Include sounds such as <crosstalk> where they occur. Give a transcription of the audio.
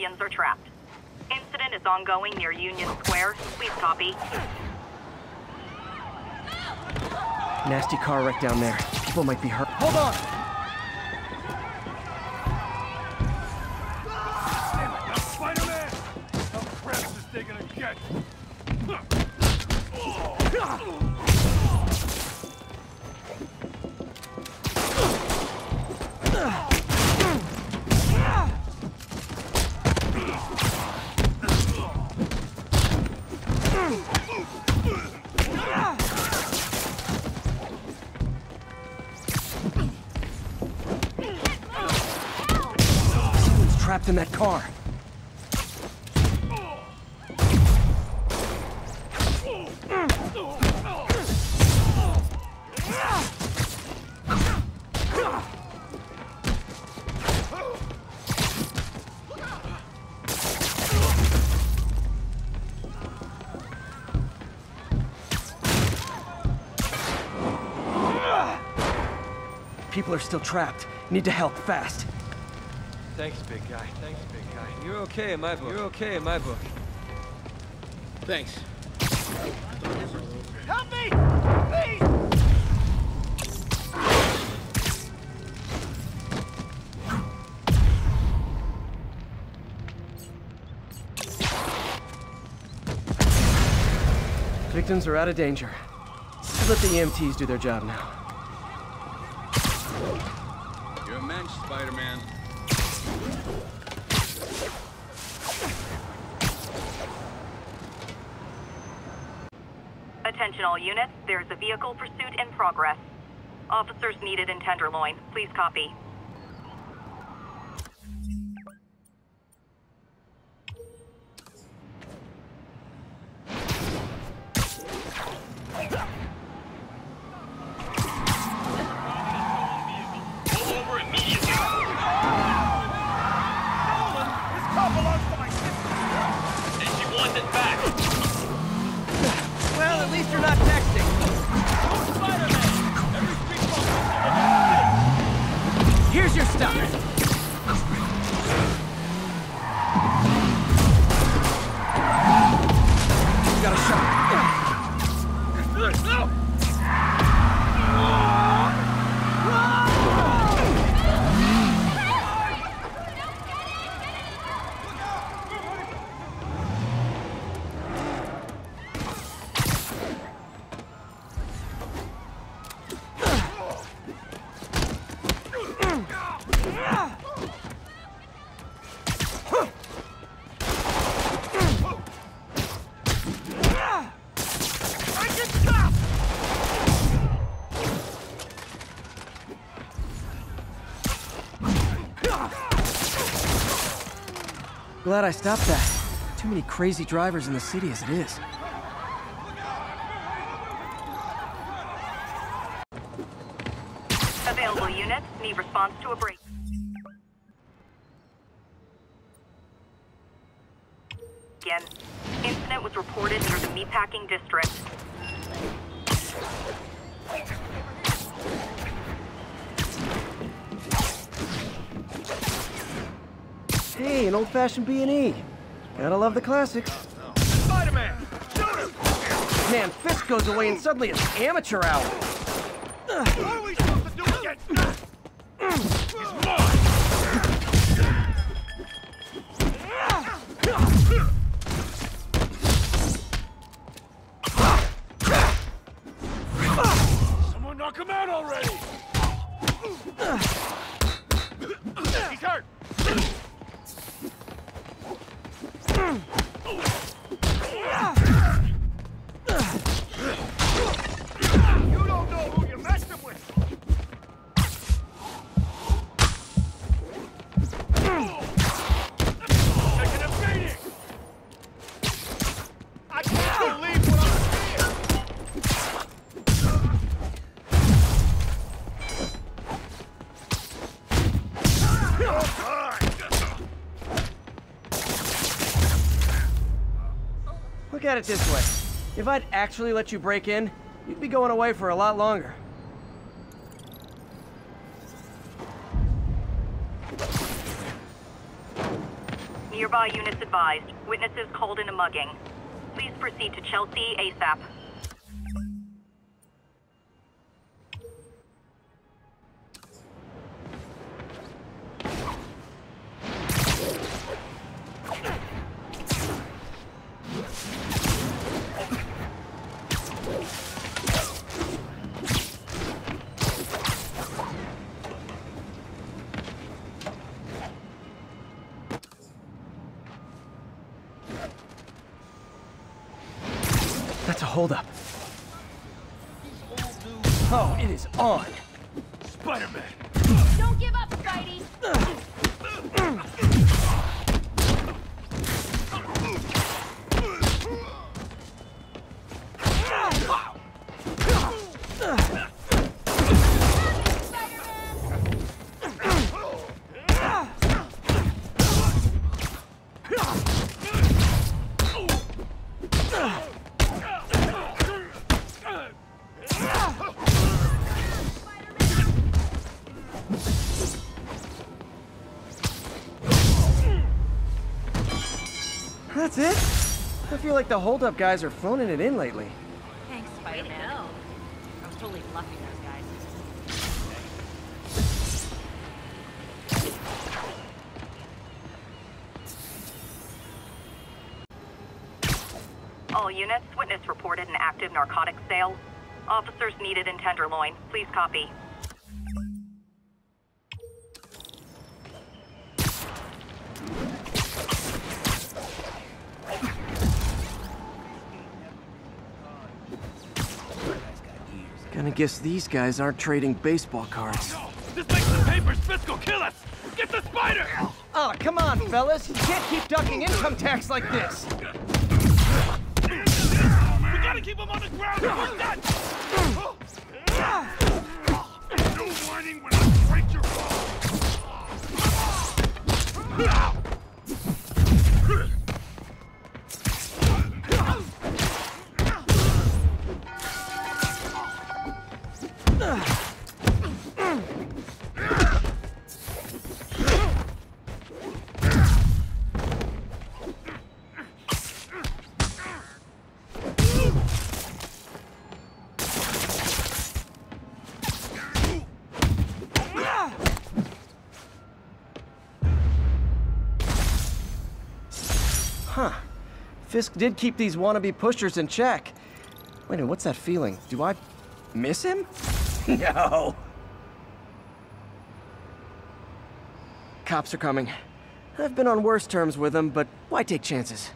Civilians are trapped. Incident is ongoing near Union Square. Please copy. Nasty car wreck down there. People might be hurt. Hold on! Someone's trapped in that car. People are still trapped. Need to help fast. Thanks, big guy. Thanks, big guy. You're okay in my book. You're okay in my book. Thanks. Help me! Please! Victims are out of danger. Let the EMTs do their job now. You're a mensch, Spider-Man. Attention all units, there's a vehicle pursuit in progress. Officers needed in Tenderloin. Please copy. Glad I stopped that. Too many crazy drivers in the city as it is. Units need response to a break. Again, incident was reported near the meatpacking district. Hey, an old-fashioned B&E. Gotta love the classics. Spider-Man! Shoot him! Man, Fisk goes away and suddenly it's amateur hour. Grrrr! Look at it this way. If I'd actually let you break in, you'd be going away for a lot longer. Nearby units advised. Witnesses called in a mugging. Please proceed to Chelsea ASAP. That's up. Oh, it is on. Spider-Man! Don't give up, Spidey! That's it? I feel like the holdup guys are phoning it in lately. Thanks, Spider-Man. I was totally bluffing those guys. All units, witness reported an active narcotics sale. Officers needed in Tenderloin. Please copy. Gonna guess these guys aren't trading baseball cards. No! This makes the papers! Fisk will kill us! Get the spider! Oh, come on, fellas. You can't keep ducking income tax like this. We gotta keep him on the ground or we're! Ah. No whining when I break your Huh. Fisk did keep these wannabe pushers in check. Wait a minute, what's that feeling? Do I miss him? <laughs> no. Cops are coming. I've been on worse terms with them, but why take chances?